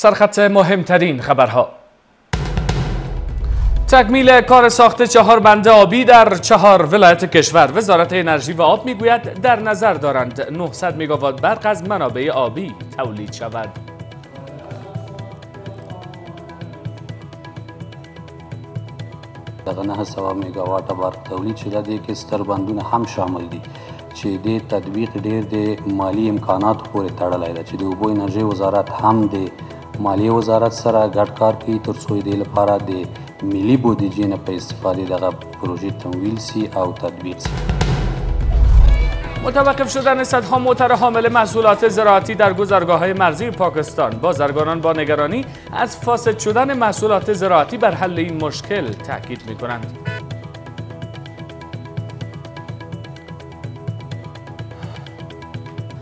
سرخط مهمترین خبرها. تکمیل کار ساخت چهار بنده آبی در چهار ولایت کشور. وزارت انرژی و آب می‌گوید در نظر دارند 900 مگاوات برق از منابع آبی تولید شود. دغه نه سوه میگاوات برق تولید شده دی کې ستر بندونه هم شامل دي چې د تطبیق ډیر د مالی امکاناتو پورې تړلی ده چې د اوبو انرژي وزارت هم د مالیه وزارت سره ګډ کار کوي ترڅو د لپاره د ملي بودیجې نه په استفاده دغه پروژې تمویل سي او تطبیق سي متوقف شدن صدها موتر حامل محصولات زراعتی در گذرگاه های مرزی پاکستان بازرگانان با نگرانی از فاسد شدن محصولات زراعتی بر حل این مشکل تاکید می کنند.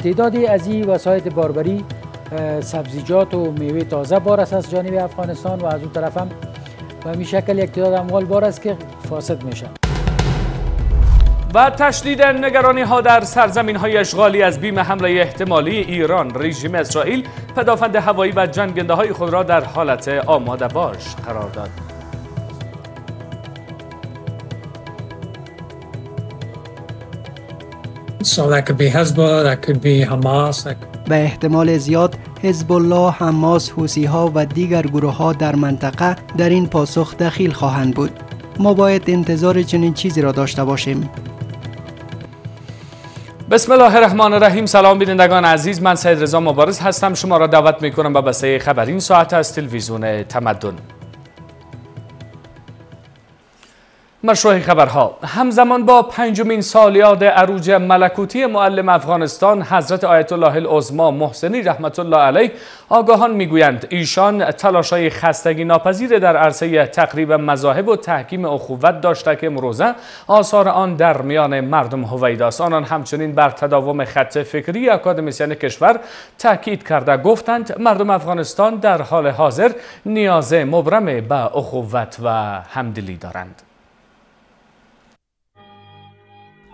تعدادی از این وسایت باربری سبزیجات و میوه تازه بار است از جانب افغانستان و از اون طرف هم به این شکل یک تعداد اموال بار است که فاسد میشن و تشدید نگرانی ها در سرزمین های اشغالی از بیم حمله احتمالی ایران رژیم اسرائیل پدافند هوایی و جنگنده های خود را در حالت آماده باش قرار داد So that could be Hezbollah, that could be Hamas. That به احتمال زیاد حزب الله، حماس، حوسی ها و دیگر گروه ها در منطقه در این پاسخ دخیل خواهند بود. ما باید انتظار چنین چیزی را داشته باشیم. بسم الله الرحمن الرحیم سلام بینندگان عزیز من سید رضا مبارز هستم شما را دعوت می کنم به بسته خبر این ساعت از تلویزیون تمدن مشروع خبرها. همزمان با پنجمین سالیاد عروج ملکوتی معلم افغانستان حضرت آیت الله العظما محسنی رحمت الله علیه آگاهان می‌گویند ایشان تلاشای خستگی ناپذیر در عرصه تقریب مذاهب و تحکیم اخوت داشته که امروزه آثار آن در میان مردم هویداست آنان همچنین بر تداوم خط فکری اکادمیسیان کشور تاکید کرده گفتند مردم افغانستان در حال حاضر نیاز مبرم به اخوت و همدلی دارند.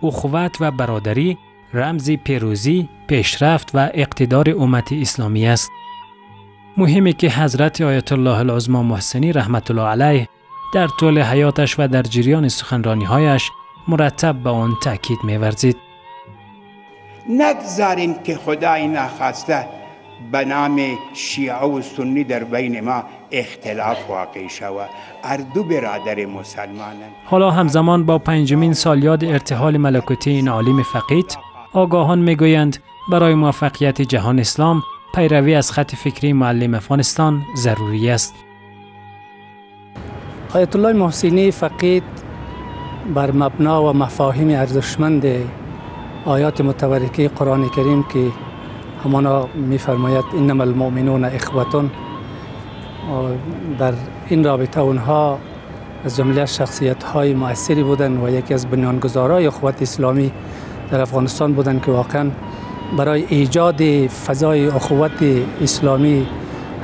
اخوت و برادری رمز پیروزی، پیشرفت و اقتدار امت اسلامی است. مهمه که حضرت آیت الله العظما محسنی رحمت الله علیه در طول حیاتش و در جریان سخنرانیهایش مرتب به آن تاکید می‌ورزید. نگذاریم که خدای نخواسته به نام شیعه و سنی در بین ما اختلاف واقع شود هر دو برادر مسلمانند حالا همزمان با پنجمین سالیاد ارتحال ملکوتی این عالم فقید آگاهان می‌گویند برای موفقیت جهان اسلام پیروی از خط فکری معلم افغانستان ضروری است. آیت الله محسینی فقید بر مبنا و مفاهیم ارزشمند آیات متبرکه قرآن کریم که همانا میفرماید انما المؤمنون اخوتون. در این رابطه اونها از جمله شخصیت های مؤثری بودن و یکی از بنیانگذارای اخوت اسلامی در افغانستان بودن که واقعا برای ایجاد فضای اخوت اسلامی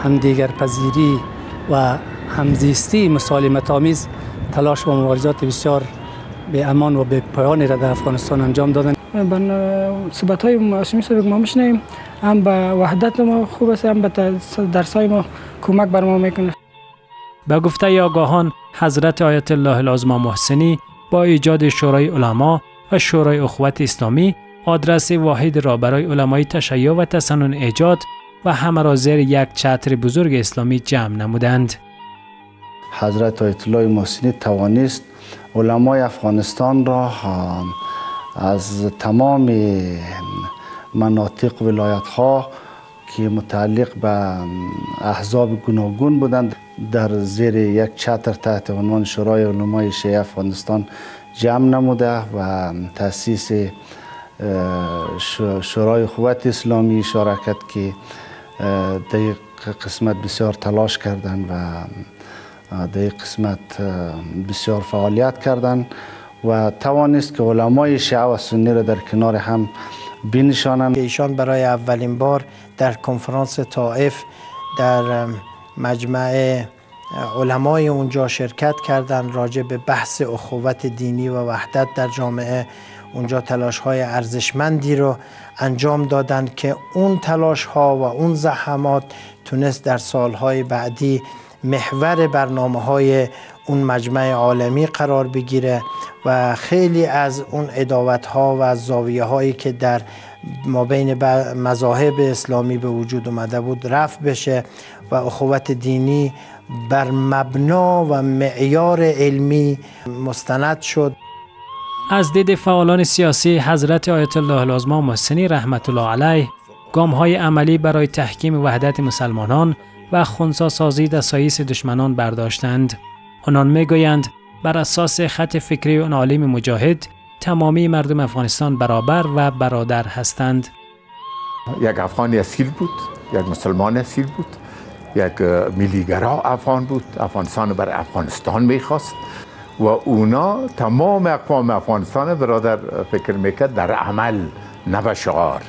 همدیگر پذیری و همزیستی مسالمت آمیز تلاش و مبارزات بسیار به امان و به پایانی را در افغانستان انجام دادن صحبت های معصومی سابق ما میشنیم هم به وحدت ما خوب است هم به درس های ما کمک بر ما می‌کنه به گفته آگاهان حضرت آیت الله العظما محسنی با ایجاد شورای علما و شورای اخوت اسلامی آدرس واحد را برای علمای تشیع و تسنن ایجاد و همه را زیر یک چتر بزرگ اسلامی جمع نمودند. حضرت آیت الله محسنی توانست علمای افغانستان را از تمام مناطق ولایت ها که متعلق به احزاب گوناگون بودند در زیر یک چتر تحت عنوان شورای علمای شیعه افغانستان جمع نموده و تاسیس شورای قوت اسلامی کرد که در قسمت بسیار تلاش کردند و در قسمت بسیار فعالیت کردند. و توانست که علمای شیعه و سنی را در کنار هم بنشانند ایشان برای اولین بار در کنفرانس طائف در مجمع علمای اونجا شرکت کردند راجع به بحث اخوت دینی و وحدت در جامعه. اونجا تلاش های ارزشمندی رو انجام دادند که اون تلاش ها و اون زحمات تونست در سالهای بعدی محور برنامه های اون مجمع عالمی قرار بگیره و خیلی از اون اداوت ها و زاویه هایی که در ما بین مذاهب اسلامی به وجود اومده بود رفت بشه و اخوت دینی بر مبنا و معیار علمی مستند شد از دید فعالان سیاسی حضرت آیت الله العظما محسنی رحمت الله علیه گام های عملی برای تحکیم وحدت مسلمانان و خونسا سازی دسایس دشمنان برداشتند. آنان می‌گویند بر اساس خط فکری اون عالم مجاهد تمامی مردم افغانستان برابر و برادر هستند. یک افغانی اصیل بود، یک مسلمان اصیل بود، یک میلیگرا افغان بود، افغانستان بر افغانستان می‌خواست و اونا تمام اقوام افغانستان برادر فکر می‌کرد در عمل نه شعار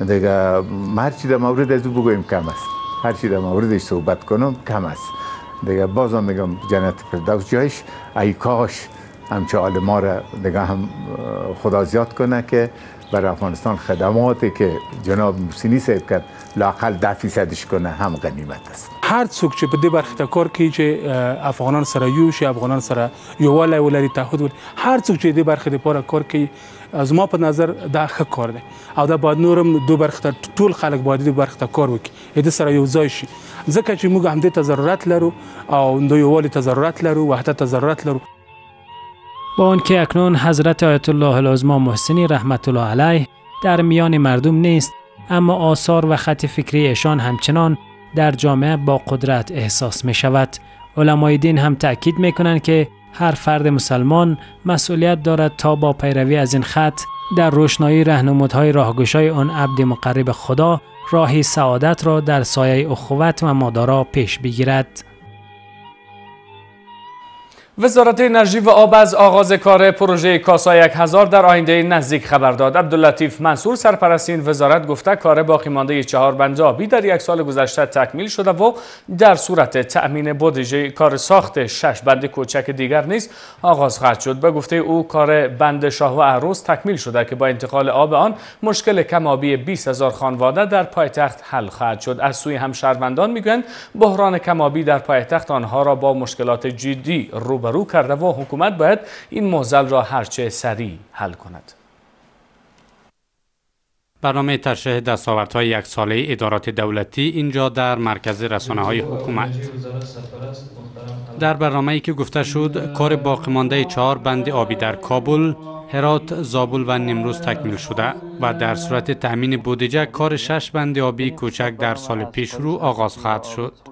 دیگه هرچی در مورد از بگویم کم است. هرچی در موردش صحبت کنم کم است. دیگه بازم میگم جنت فردوس جایش. ای کاش همچه ما را دیگه هم خدا زیاد کنه که بر افغانستان خدماتی که جناب موسینی صاحب کرد لاقل ده فیصدش کنه هم غنیمت است. هر څوک چې په ته کار کوي چې افغانان سره یو افغانان سره یووالی ولري تعهد ولري هر څوک چې دې برخه لپاره کار کوي زما په نظر دا ښه کار دی. او دا باید نورم دو برخه ته ټول خلک باید دې برخه ته کار وکړي. دې سره یو ځای شي. ځکه چې موږ هم دې ته ضرورت لرو او د یووالي ته ضرورت لرو وحدت ته ضرورت لرو. با آنکه اکنون حضرت آیت الله العظما محسنی رحمت الله علیه در میان مردم نیست اما آثار و خط فکری ایشان همچنان در جامعه با قدرت احساس می شود. علمای دین هم تأکید می کنند که هر فرد مسلمان مسئولیت دارد تا با پیروی از این خط در روشنایی رهنمودهای راهگشای آن عبد مقرب خدا راهی سعادت را در سایه اخوت و مادارا پیش بگیرد. وزارت انرژی و آب از آغاز کار پروژه کاسا یک هزار در آینده نزدیک خبر داد. عبداللطیف منصور سرپرست این وزارت گفته کار باقی مانده چهار بند آبی در یک سال گذشته تکمیل شده و در صورت تأمین بودجه کار ساخت شش بند کوچک دیگر نیز آغاز خواهد شد. به گفته او کار بند شاه و عروس تکمیل شده که با انتقال آب آن مشکل کم آبی 20 هزار خانواده در پایتخت حل خواهد شد. از سوی هم شهروندان می‌گویند بحران کم آبی در پایتخت آنها را با مشکلات جدی رو روبرو کرده و حکومت باید این موزل را هرچه سریع حل کند. برنامه ترشح دستاوردهای یک ساله ادارات دولتی اینجا در مرکز رسانه های حکومت در برنامه ای که گفته شد کار باقی مانده چهار بند آبی در کابل هرات، زابل و نیمروز تکمیل شده و در صورت تأمین بودجه کار شش بند آبی کوچک در سال پیش رو آغاز خواهد شد.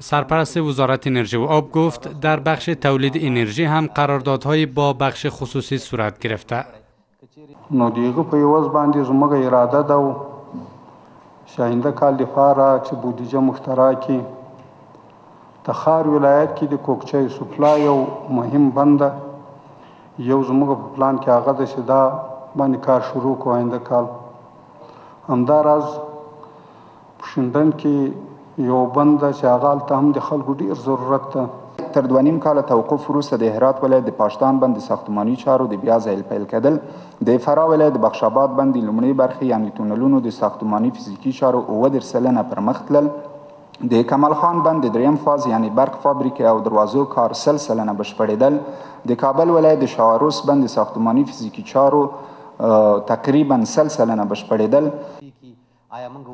سرپرست وزارت انرژی و آب گفت در بخش تولید انرژی هم قراردادهای با بخش خصوصی صورت گرفته. نو دیگه په یوز باندې زموږ اراده ده او شاینده کال لپاره چې بودیجه مخترا کی تخار ولایت کې د کوکچې سپلای یو مهم بند یو زموږ په پلان کې هغه د شدا باندې کار شروع کو آینده کال. همداراز پښندن کې یو بند چې هغه ته هم د خلکو ډیر ضرورت ده. تر دوه نیم کاله توقف وروسته د هرات ولایت د پاشتان بند ساختماني چارو د بیا ځای پیل کېدل. د فرا ولایت د بخشاباد بند لومړی برخه یعنی تونلونو د ساختماني فزیکی چارو اوه در سلنه پر مخ تلل. د کمال خان بند د دریم فاز یعنی برق فابریکه او دروازو کار سل سلنه بشپړېدل. د کابل ولایت د شاوروس بند ساختماني فزیکی چارو تقریبا سل سلنه بشپړېدل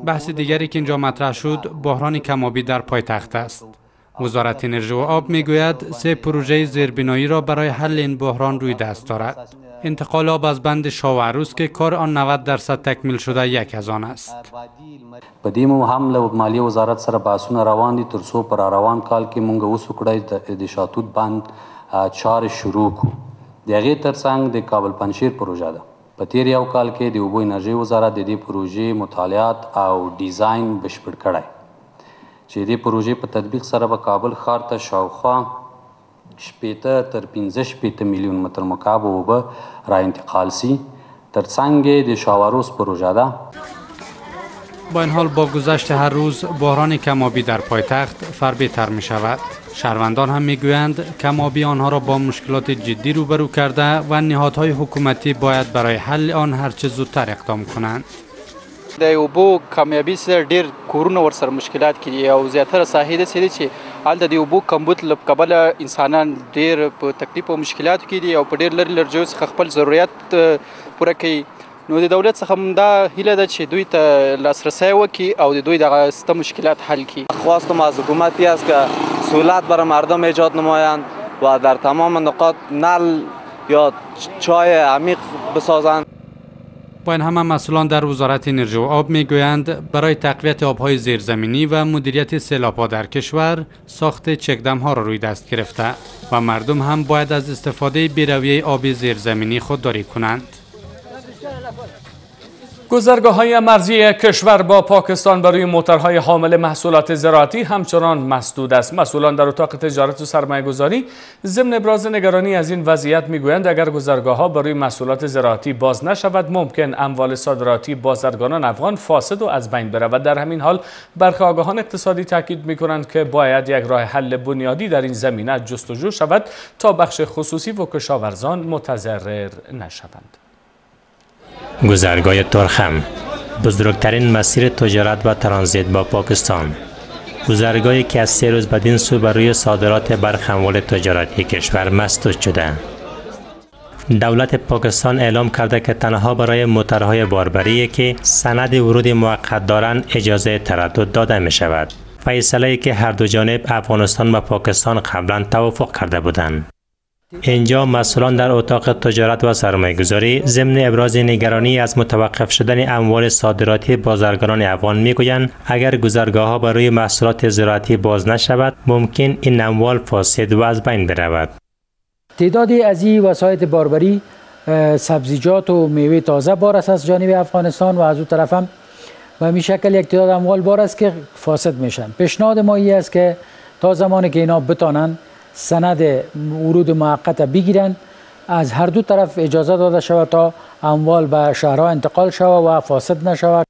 بحث دیگری که اینجا مطرح شد بحران کمابی در پایتخت است. وزارت انرژی و آب می‌گوید سه پروژه زیربنایی را برای حل این بحران روی دست دارد. انتقال آب از بند عروس که کار آن 90 درصد تکمیل شده یک از آن است. په دې هم له مالی وزارت سره باسونه روان دي پر روان کال کې مونږ اوس وکړای د شاتوت بند چار شروع کو د هغې ترڅنګ د کابل پنشیر پروژه ده. په تیر یو کال کې د اوبو انرژي وزارت د دې پروژې مطالعات او ډیزاین بشپړ کړی. چې دې پروژې په تطبیق سره به کابل ښار ته شاوخوا شپېته تر پنځه شپېته میلیون متر مکعب اوبه را انتقال سي ترڅنګ د شاواروس پروژه ده. با این حال با گذشت هر روز بحران کمابی در پایتخت فربهتر می شود شهروندان هم می‌گویند کمابی آنها را با مشکلات جدی روبرو کرده و نهادهای حکومتی باید برای حل آن هرچه زودتر اقدام کنند. د اوبو کامیابی سره ډیر کورونه ورسره مشکلات کړي او زیاتره ساحې د سړي چې هلته د اوبو کمبود له کبله انسانان ډیر په تکلیف او مشکلاتو کې دي او په ډیر لري لرجو خپل ضرورت پوره کوي نو د دولت څخه دا هیله ده چې دوی ته لاسرسی وکړي او د دوی دغه سته مشکلات حل کړي خواستم از حکومتی است که سهولت برای مردم ایجاد نمایند و در تمام نقاط نل یا چای عمیق بسازند با این همه مسئولان در وزارت انرژی و آب می‌گویند برای تقویت آبهای زیرزمینی و مدیریت سیلابها در کشور ساخت چکدم ها را روی دست گرفته و مردم هم باید از استفاده بیرویه آب زیرزمینی خودداری کنند. گذرگاه های مرزی کشور با پاکستان برای موترهای حامل محصولات زراعتی همچنان مسدود است. مسئولان در اتاق تجارت و سرمایه گذاری ضمن ابراز نگرانی از این وضعیت می‌گویند اگر گذرگاه ها برای محصولات زراعتی باز نشود ممکن اموال صادراتی بازرگانان افغان فاسد و از بین برود. در همین حال برخی آگاهان اقتصادی تاکید می‌کنند که باید یک راه حل بنیادی در این زمینه جستجو شود تا بخش خصوصی و کشاورزان متضرر نشوند. گذرگاه ترخم بزرگترین مسیر تجارت و ترانزیت با پاکستان. گذرگاهی که از سه روز بدین سو روی صادرات برخموال تجارتی کشور مسدود شده. دولت پاکستان اعلام کرده که تنها برای موترهای باربری که سند ورود موقت دارند اجازه تردد داده می شود. فیصله که هر دو جانب افغانستان و پاکستان قبلا توافق کرده بودند. اینجا مسئولان در اتاق تجارت و سرمایه گذاری ضمن ابراز نگرانی از متوقف شدن اموال صادراتی بازرگانان افغان می‌گویند اگر گذرگاه ها برای محصولات زراعتی باز نشود ممکن این اموال فاسد و از بین برود. تعدادی از این وسایت باربری سبزیجات و میوه تازه بار است از جانب افغانستان و از او طرف هم و می شکل یک تعداد اموال بار است که فاسد میشن. پیشنهاد ما است که تا زمانی که اینا بتانند سند ورود موقت بگیرند. از هر دو طرف اجازه داده شود تا اموال به شهرها انتقال شود و فاسد نشود.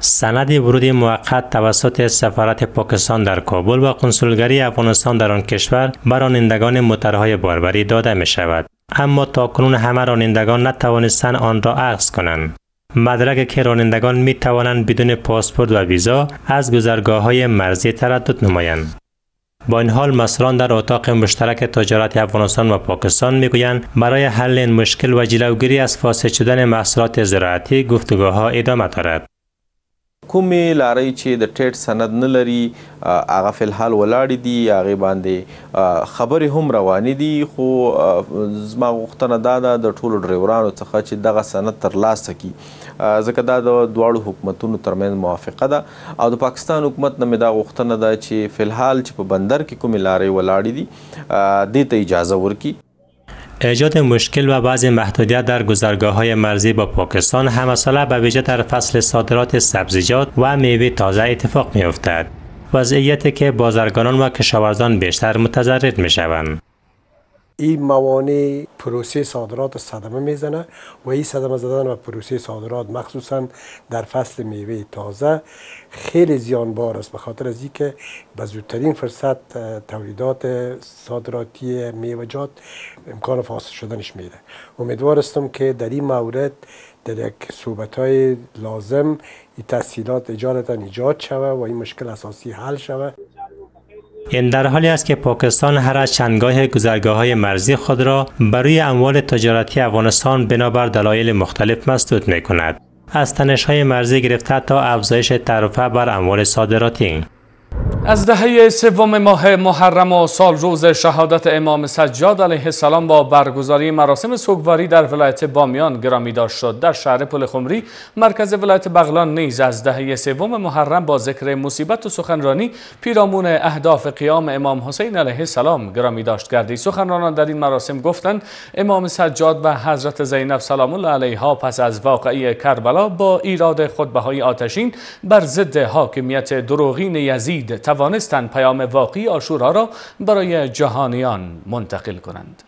سند ورود موقت توسط سفارت پاکستان در کابل و کنسولگری افغانستان در آن کشور بر رانندگان موترهای باربری داده می شود. اما تا کنون همه رانندگان نتوانستند آن را اخذ کنند. مدرک که رانندگان می توانند بدون پاسپورت و ویزا از گذرگاه های مرزی تردد نمایند. با این حال مسئولان در اتاق مشترک تجارت افغانستان و پاکستان می‌گویند برای حل این مشکل و جلوگیری از فاسد شدن محصولات زراعتی گفتگوها ها ادامه دارد. کومې لارۍ چې د ټیټ سند نه لري هغه فلحال ولاړې دي هغې باندې خبرې هم روانې دي. خو زما غوښتنه دا ده د ټولو ډریورانو څخه چې دغه سند ترلاسه کړي. ځکه دا د دواړو حکومتونو ترمنځ موافقه ده. او د پاکستان حکومت نه مې دا غوښتنه ده چې فلحال چې په بندر کې کومې لارې ولاړې دي دې ته اجازه ورکړي ایجاد مشکل و بعض محدودیت در گذرگاه های مرزی با پاکستان همساله به ویژه در فصل صادرات سبزیجات و میوه تازه اتفاق می افتد. وضعیتی که بازرگانان و کشاورزان بیشتر متضرر می شوند. این موانع پروسه صادرات صدمه می‌زنه و این صدمه زدن و پروسه صادرات مخصوصا در فصل میوه تازه خیلی زیانبار است. به خاطر از اینکه به زودترین فرصت تولیدات صادراتی میوجات امکان فاصل شدنش میده امیدوار هستم که در این مورد در یک صحبت های لازم این تسهیلات اجالتا ایجاد شوه و این مشکل اساسی حل شوه. این در حالی است که پاکستان هر از چندگاه گذرگاه های مرزی خود را برای اموال تجارتی افغانستان بنابر دلایل مختلف مسدود می کند. از تنش های مرزی گرفته تا افزایش تعرفه بر اموال صادراتی از دهه سوم ماه محرم و سال روز شهادت امام سجاد علیه السلام با برگزاری مراسم سوگواری در ولایت بامیان گرامی داشت شد. در شهر پل خمری مرکز ولایت بغلان نیز از دهه سوم محرم با ذکر مصیبت و سخنرانی پیرامون اهداف قیام امام حسین علیه السلام گرامی داشت گردی سخنرانان در این مراسم گفتند امام سجاد و حضرت زینب سلام الله علیها پس از واقعی کربلا با ایراد خطبه آتشین بر ضد حاکمیت دروغین یزید توانستند پیام واقعی آشورا را برای جهانیان منتقل کنند.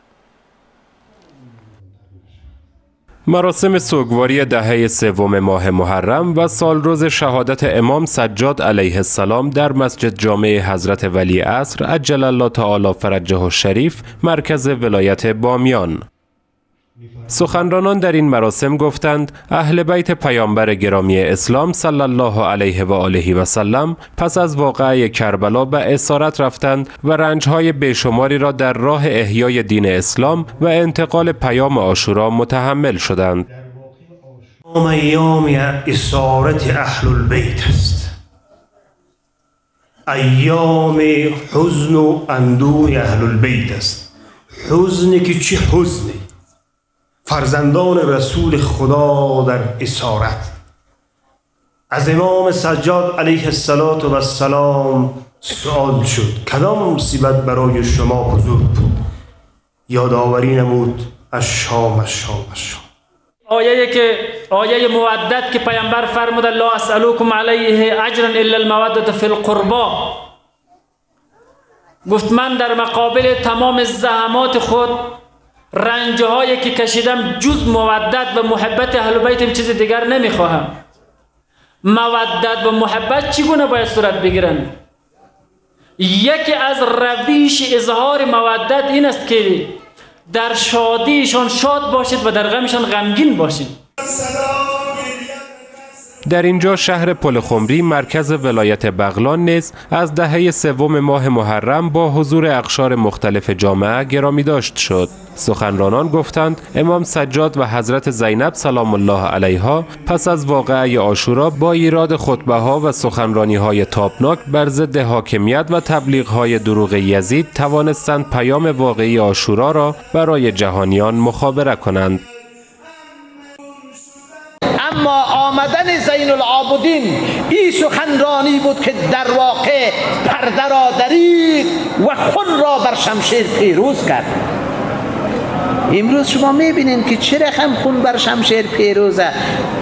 مراسم سوگواری دهه سوم ماه محرم و سالروز شهادت امام سجاد علیه السلام در مسجد جامع حضرت ولی عصر عجل الله تعالی فرجه الشریف مرکز ولایت بامیان سخنرانان در این مراسم گفتند اهل بیت پیامبر گرامی اسلام صلی الله علیه و آله و سلم پس از واقعه کربلا به اسارت رفتند و رنجهای بیشماری را در راه احیای دین اسلام و انتقال پیام آشورا متحمل شدند. ایام اسارت اهل البیت است. ایام حزن و اندوه اهل البیت است. حزنی که چه حزنی؟ فرزندان رسول خدا در اسارت. از امام سجاد علیه السلام سوال شد. کدام مصیبت برای شما بزرگ بود؟ یادآوری نمود. از شام از شام از شام آیه که آیه مودت که پیامبر فرمود لا اسالوکم علیه اجرا الا المودت فی القربا. گفت من در مقابل تمام زحمات خود رنج هایی که کشیدم جز مودت و محبت اهل بیت چیز دیگر نمی‌خواهم. مودت و محبت چگونه باید صورت بگیرن؟ یکی از رویش اظهار مودت این است که در شادیشان شاد باشید و در غمشان غمگین باشید. در اینجا شهر پل خمری مرکز ولایت بغلان نیز از دهه سوم ماه محرم با حضور اقشار مختلف جامعه گرامی داشت شد. سخنرانان گفتند امام سجاد و حضرت زینب سلام الله علیها پس از واقعه آشورا با ایراد خطبه ها و سخنرانی های تابناک بر ضد حاکمیت و تبلیغ های دروغ یزید توانستند پیام واقعی آشورا را برای جهانیان مخابره کنند. اما آمدن زین العابدین این سخنرانی بود که در واقع پرده را درید و خون را بر شمشیر پیروز کرد. امروز شما می‌بینید که چه رقم خون بر شمشیر پیروزه؟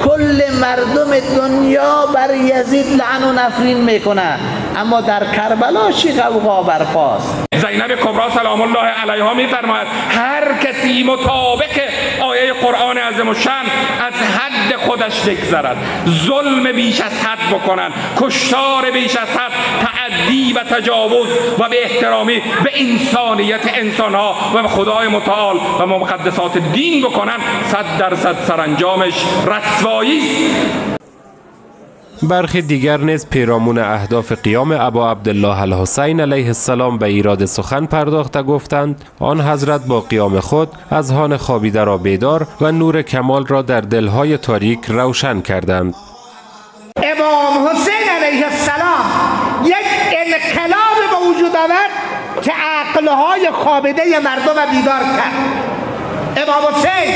کل مردم دنیا بر یزید لعن و نفرین می‌کنه. اما در کربلا چی غوغا برپاست زینب کبرا سلام الله علیها میفرماید هر کسی مطابق آیه قرآن عظیم و از حد خودش بگذرد. ظلم بیش از حد بکنن کشتار بیش از حد تعدی و تجاوز و به احترامی به انسانیت انسان ها و به خدای متعال و مقدسات دین بکنن صد درصد سرانجامش رسوایی برخی دیگر نیز پیرامون اهداف قیام ابا عبدالله الحسین علیه السلام به ایراد سخن پرداخته گفتند. آن حضرت با قیام خود از هان خوابیده را بیدار و نور کمال را در دلهای تاریک روشن کردند. امام حسین علیه السلام یک انقلاب به وجود آورد که عقلهای خوابیده مردم بیدار کرد. امام حسین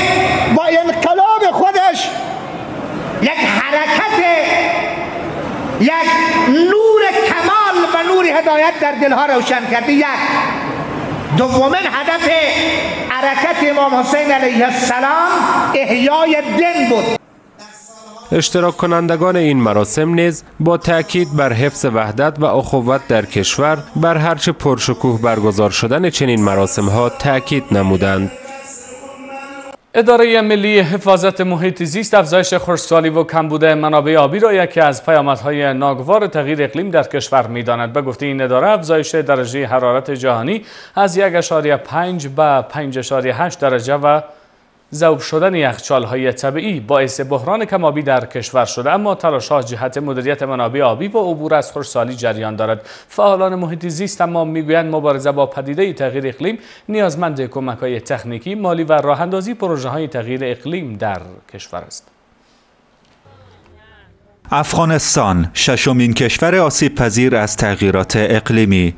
با انقلاب خودش یک حرکت یک نور کمال و نور هدایت در دلها روشن کرده یک. دومین هدف حرکت امام حسین علیه السلام احیای دین بود. اشتراک کنندگان این مراسم نیز با تاکید بر حفظ وحدت و اخوت در کشور بر هرچه پرشکوه برگزار شدن چنین مراسم ها تاکید نمودند. اداره ملی حفاظت محیط زیست افزایش خشکسالی و کمبود منابع آبی را یکی از پیامدهای ناگوار تغییر اقلیم در کشور می‌داند. به گفته این اداره افزایش درجه حرارت جهانی از 1.5 به 5.8 درجه و ذوب شدن یخچال های طبیعی باعث بحران کمابی در کشور شده اما تلاش‌ها جهت مدیریت منابع آبی و عبور از خشکسالی جریان دارد. فعالان محیط زیست اما می‌گویند مبارزه با پدیده تغییر اقلیم نیازمند کمک های تکنیکی مالی و راه اندازی پروژه های تغییر اقلیم در کشور است. افغانستان ششمین کشور آسیب پذیر از تغییرات اقلیمی.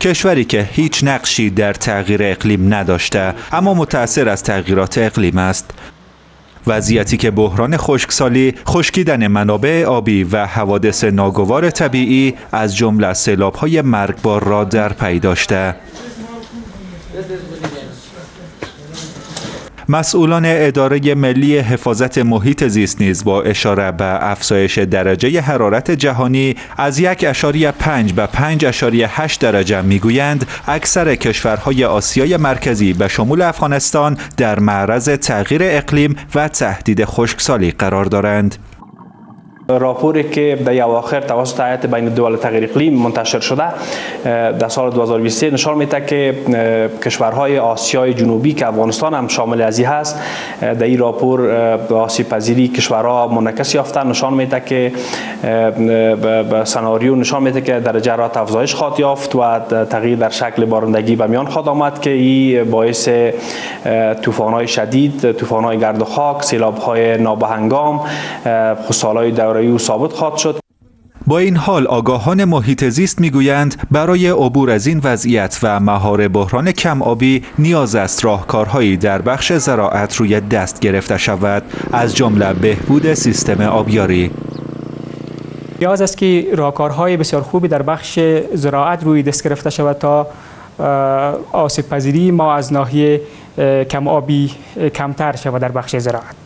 کشوری که هیچ نقشی در تغییر اقلیم نداشته اما متأثر از تغییرات اقلیم است. وضعیتی که بحران خشکسالی، خشکیدن منابع آبی و حوادث ناگوار طبیعی از جمله سیلاب‌های مرگبار را در پی داشته. مسئولان اداره ملی حفاظت محیط زیست نیز با اشاره به افزایش درجه حرارت جهانی از یک اشاری پنج به پنج اشاری هشت درجه می‌گویند اکثر کشورهای آسیای مرکزی به شمول افغانستان در معرض تغییر اقلیم و تهدید خشکسالی قرار دارند. راپوری که در اواخر توسط هیئت بین الدول تغییر اقلیم منتشر شده در سال 2023 نشان میده که کشورهای آسیای جنوبی که افغانستان هم شامل ازی هست در این راپور آسیب پذیری کشورها منعکس یافته نشان میده که سناریو نشان میده که درجه حرارت افزایش خواهد یافت و تغییر در شکل بارندگی به میان خواهد آمد که این باعث طوفان‌های شدید طوفان‌های گرد و خاک سیلاب‌های نابهنگام سالهای دوره او ثابت خواهد شد. با این حال آگاهان محیط زیست می‌گویند برای عبور از این وضعیت و مهار بحران کم آبی نیاز است راهکارهایی در بخش زراعت روی دست گرفته شود. از جمله بهبود سیستم آبیاری. نیاز است که راهکارهای بسیار خوبی در بخش زراعت روی دست گرفته شود تا آسیب پذیری ما از ناحیه کم آبی کمتر شود در بخش زراعت.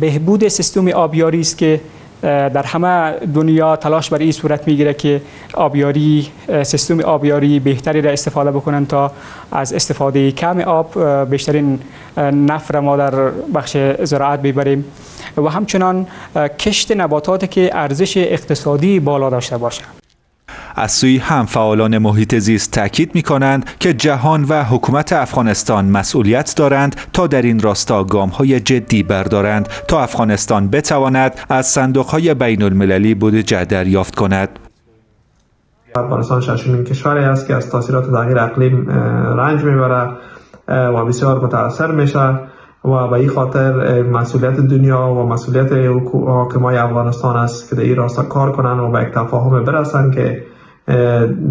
بهبود سیستم آبیاری است که در همه دنیا تلاش بر این صورت می‌گیره که آبیاری سیستم آبیاری بهتری را استفاده بکنن تا از استفاده کم آب بیشترین نفر ما در بخش زراعت ببریم. و همچنان کشت نباتات که ارزش اقتصادی بالا داشته باشه از سوی هم فعالان محیط زیست تاکید می کنند که جهان و حکومت افغانستان مسئولیت دارند تا در این راستا گام های جدی بردارند تا افغانستان بتواند از صندوق های بین المللی بودجه دریافت کند. افغانستان ششمین کشوری است که از تاثیرات تغییر اقلیم رنج می‌بره و بسیار متاثر میشه و به این خاطر مسئولیت دنیا و مسئولیت حاکمای افغانستان است که در این راستا کار کنند و به یک تفاهم برسند که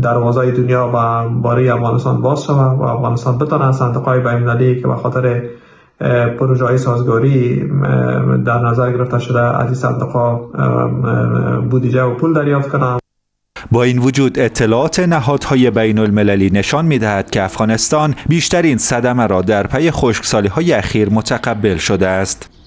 دروازه دنیا با باره افغانستان باز شود و افغانستان بتانه صندوق های بین که به خاطر پروژه های سازگاری در نظر گرفته شده از این صندوق بودجه و پول دریافت کنند با این وجود اطلاعات نهادهای بین المللی نشان می دهد که افغانستان بیشترین صدمه را در پی خشکسالی های اخیر متقبل شده است.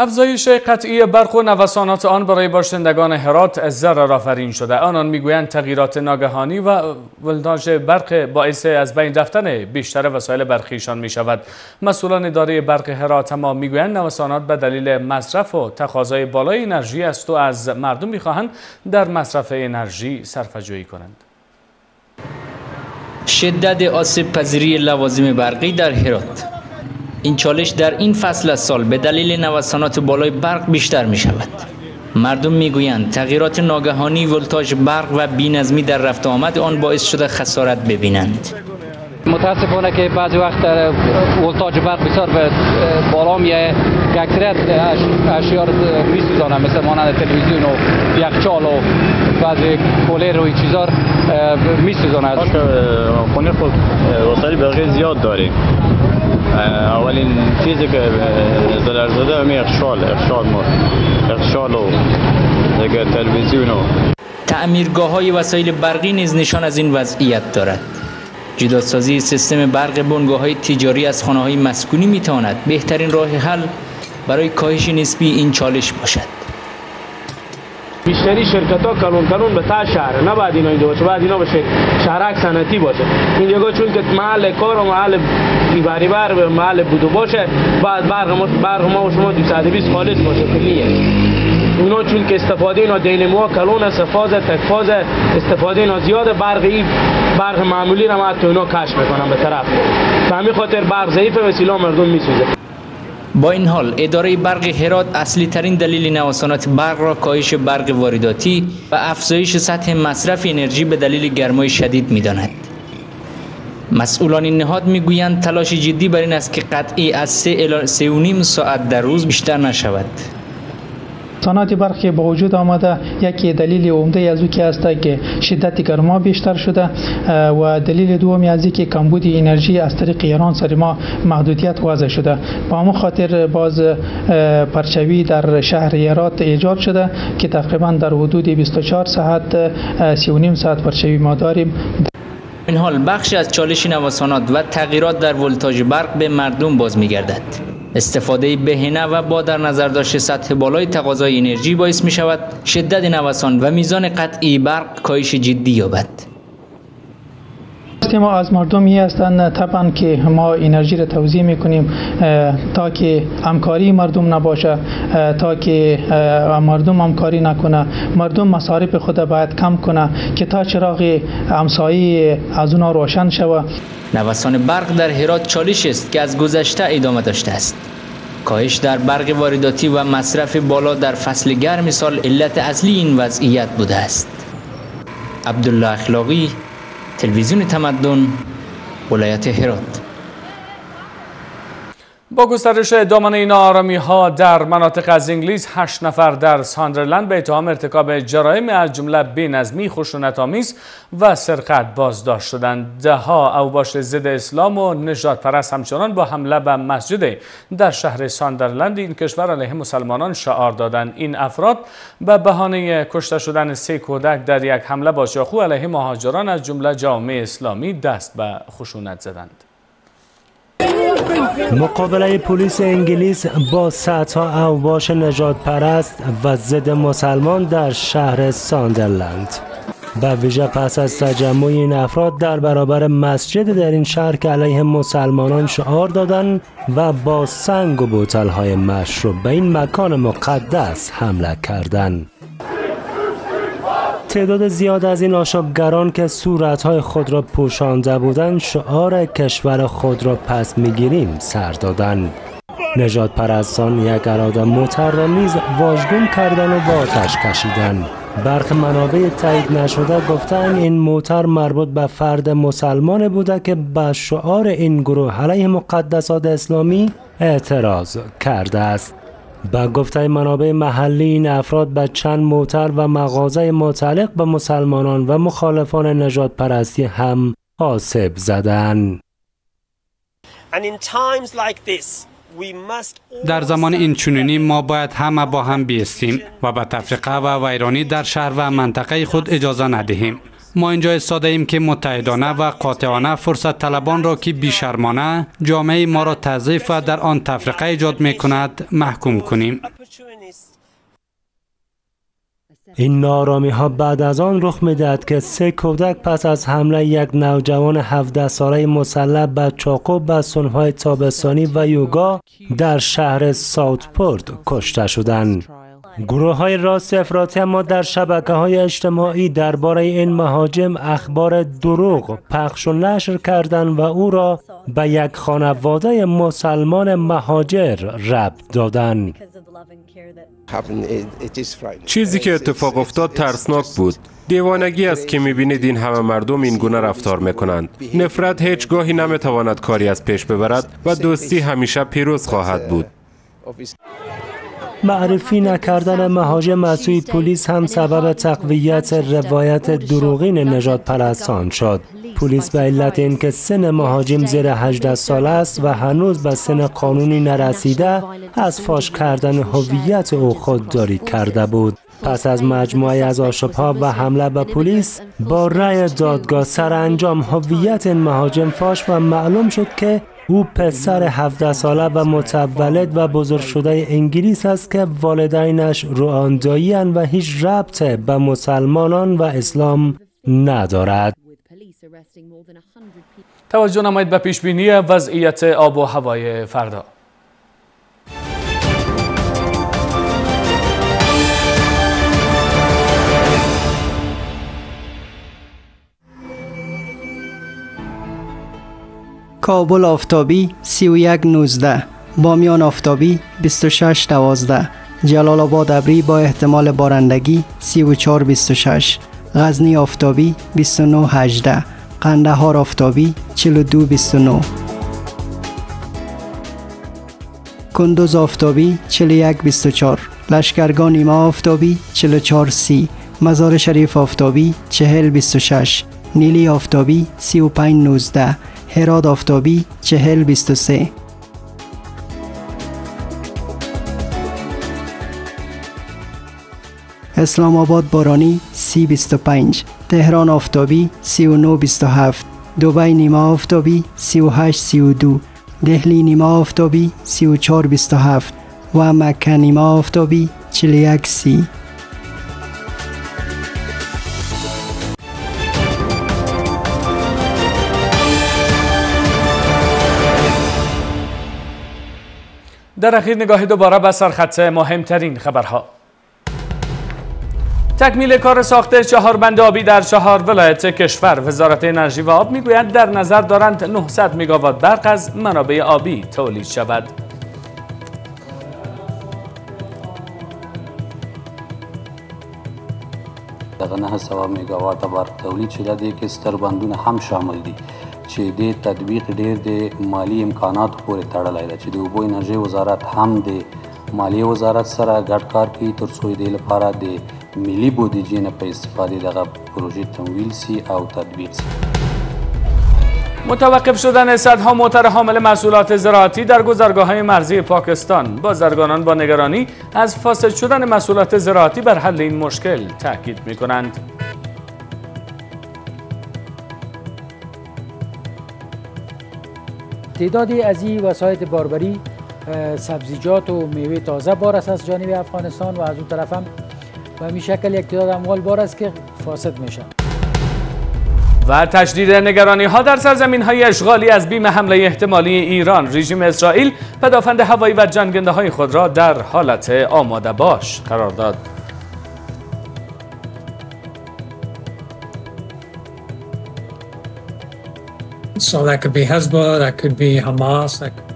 افزایش قطعی برق و نوسانات آن برای باشندگان هرات ضرر آفرین شده. آنان می‌گویند تغییرات ناگهانی و ولتاژ برق باعث از بین رفتن بیشتر وسایل برقیشان می شود مسئولان اداره برق هرات اما می‌گویند نوسانات به دلیل مصرف و تقاضای بالای انرژی است و از مردم می‌خواهند در مصرف انرژی صرفه‌جویی کنند. شدت آسیب پذیری لوازم برقی در هرات. این چالش در این فصل از سال به دلیل نوسانات بالای برق بیشتر می شود. مردم می گویند تغییرات ناگهانی ولتاژ برق و بینظمی در رفت آمد آن باعث شده خسارت ببینند. متاسفانه که بعضی وقت ولتاژ برق بسیار به بالا میه که اکثریت اشیا رو می سوزانه مثل مانند تلویزیون و یخچال و بعضی کولر و چیزا می سوزانه خونه خود وسایل برقی زیاد داریم اولین چیزی که ضرر زده همی اخشال اخشال ما. اخشال و دیگه تلویزیون و تعمیرگاه های وسایل برقی نیز نشان از این وضعیت دارد. جداسازی سیستم برق بنگاه تجاری از خانه های مسکونی می تواند بهترین راه حل برای کاهش نسبی این چالش باشد. بیشتری شرکت ها کلون به تا شهر. نه بعد اینا اینجا باشه. بعد اینا باشه. شهرک صنعتی باشه. اینجا چون که محل کار و محل بیباری بر محل بودو باشه بعد برق ما برق ما و شما 220 خالص باشه. کلیه. اونا چون که استفاده اینا دینمو کلون است فاز تک استفاده اینا زیاد برق برق معمولی رو ما تو اینا کشف می‌کنن به طرف به همین خاطر برق ضعیف وسیله مردم میسوزه با این حال اداره برق هرات اصلی ترین دلیل نوسانات برق را کاهش برق وارداتی و افزایش سطح مصرف انرژی به دلیل گرمای شدید می داند. مسئولان این نهاد می‌گویند تلاش جدی بر این است که قطعی از سه الی سه و نیم ساعت در روز بیشتر نشود. برق که با وجود آمده یکی دلیل عمده از او که است که شدت گرما بیشتر شده و دلیل دومی از که کمبود انرژی از طریق ایران سر ما محدودیت وضع شده. با همون خاطر باز پرچوی در شهر یرات ایجاد شده که تقریبا در حدود 24 ساعت 39 ساعت پرچوی ما داریم. این حال بخشی از چالش نوسانات و تغییرات در ولتاژ برق به مردم باز میگردد استفاده بهینه و با در نظر داشت سطح بالای تقاضای انرژی باعث می شود شدت نوسان و میزان قطعی برق کاهش جدی یابد. که ما از مردمی هستند طبعا که ما انرژی را توضیح می‌کنیم تا که همکاری مردم نباشه تا که مردم همکاری نکنه. مردم مصارف خود باید کم کنه که تا چراغ همسایی از اونا روشن شوه. نوسان برق در هرات چالش است که از گذشته ادامه داشته است. کاهش در برق وارداتی و مصرف بالا در فصل گرم سال علت اصلی این وضعیت بوده است. عبدالله اخلاقی تلویزیون تمدن ولایت هرات. با گسترش دامنه این آرامی ها در مناطق از انگلیس هشت نفر در ساندرلند به اتهام ارتکاب جرایم از جمله بینظمی خشونت آمیز و سرقت بازداشت شدند. ده ها اوباش ضد اسلام و نجات پرست همچنان با حمله به مسجد در شهر ساندرلند این کشور علیه مسلمانان شعار دادند. این افراد به بهانه کشته شدن سه کودک در یک حمله با چاقو علیه مهاجران از جمله جامعه اسلامی دست به خشونت زدند. مقابله پلیس انگلیس با صدها اوباش نجات پرست و ضد مسلمان در شهر ساندرلند به ویژه پس از تجمع این افراد در برابر مسجد در این شهر که علیه مسلمانان شعار دادند و با سنگ و بوتل های مشروب به این مکان مقدس حمله کردند. تعداد زیاد از این آشابگران که صورتهای خود را پوشانده بودند شعار کشور خود را پس می‌گیریم سر دادند نجات پرستان یک اراده موتر را نیز واژگون کردن و با آتش کشیدن. برخ منابع تایید نشده گفتند این موتر مربوط به فرد مسلمان بوده که به شعار این گروه علیه مقدسات اسلامی اعتراض کرده است. با گفته منابع محلی این افراد به چند موتر و مغازه متعلق به مسلمانان و مخالفان نجات پرستی هم آسیب زدند. در زمان این چنینی ما باید همه با هم بیستیم و به تفریقه و ویرانی در شهر و منطقه خود اجازه ندهیم. ما اینجا استاده ایم که متحدانه و قاطعانه فرصت طلبان را که بیشرمانه جامعه ما را تضعیف و در آن تفرقه ایجاد می کند محکوم کنیم. این نارامی ها بعد از آن رخ می دهد که سه کودک پس از حمله یک نوجوان 17 ساله مسلح به چاقو به سنهای تابستانی و یوگا در شهر ساوتپورت کشته شدند. گروه های راست افراطی اما در شبکه های اجتماعی درباره این مهاجم اخبار دروغ پخش و نشر کردند و او را به یک خانواده مسلمان مهاجر ربط دادند. چیزی که اتفاق افتاد ترسناک بود. دیوانگی است که می‌بینید این همه مردم این گونه رفتار می‌کنند. نفرت هیچگاهی نمی‌تواند کاری از پیش ببرد و دوستی همیشه پیروز خواهد بود. معرفی نکردن مهاجم از سوی پلیس هم سبب تقویت روایت دروغین نجات پرستان شد. پلیس به علت اینکه سن مهاجم زیر 18 سال است و هنوز به سن قانونی نرسیده از فاش کردن هویت او خودداری کرده بود. پس از مجموعه از آشوبها و حمله به پلیس با رأی دادگاه سرانجام هویت این مهاجم فاش و معلوم شد که او پسر 17 ساله و متولد و بزرگ شده انگلیس است که والدینش رواندایی و هیچ ربط به مسلمانان و اسلام ندارد. توجه نمایید به پیش بینی وضعیت آب و هوای فردا. کابل آفتابی 31 19 بامیان آفتابی 26 12 جلال آباد ابری با احتمال بارندگی 34 26 غزنی آفتابی 29 18 قندهار آفتابی 42 29 کندوز آفتابی 41 24 لشکرگاه نیما آفتابی 44 سی مزار شریف آفتابی 40 26 نیلی آفتابی 35 19 هراد آفتابی 40 23 اسلام آباد بارانی 30 25 تهران آفتابی 39 27 دبی نیما آفتابی 38 32 دهلی نیما آفتابی 34 27 و مکه نیما آفتابی 41 سی. در اخیر نگاهی دوباره به سرخط مهمترین خبرها. تکمیل کار ساخت چهار بند آبی در چهار ولایت کشور. وزارت انرژی و آب می‌گوید در نظر دارند 900 مگاوات برق از منابع آبی تولید شود. دغه نه سوه میگاواټه برق تولید شده دی کې ستر بندونه هم شامل دي. چې د تطبیق ډیر د مالی امکانات پورې تړلی ده چې د اوبو انرژي وزارت هم د مالیه وزارت سره ګډ کار کوي ترڅو د لپاره د ملي بودیجې نه په استفاده دغه پروژې تمویل سي او تطبیق سي. متوقف شدن صدها موتر حامل محصولات زراعتی در گذرگاه های مرزی پاکستان. بازرگانان با نگرانی از فاسد شدن محصولات زراعتی بر حل این مشکل تاکید می تعدادی از این وسایت باربری سبزیجات و میوه تازه بار است از جانب افغانستان و از اون طرف هم به همین شکل یک تعداد اموال بار است که فاسد میشن و تشدید نگرانی ها در سرزمین های اشغالی از بیم حمله احتمالی ایران رژیم اسرائیل پدافند هوایی و جنگنده های خود را در حالت آماده باش قرار داد.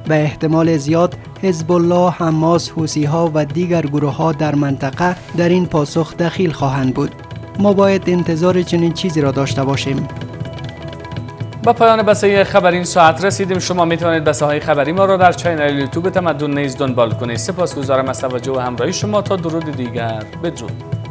به احتمال زیاد حزب الله، حماس، حوسی ها و دیگر گروه ها در منطقه در این پاسخ دخیل خواهند بود. ما باید انتظار چنین چیزی را داشته باشیم. با پایان بسه خبری این ساعت رسیدیم شما می‌توانید بسه های خبری ما را در چینل یوتیوب تمدن نیز دنبال کنید سپاسگزارم از توجه و همراهی شما تا درود دیگر بدرود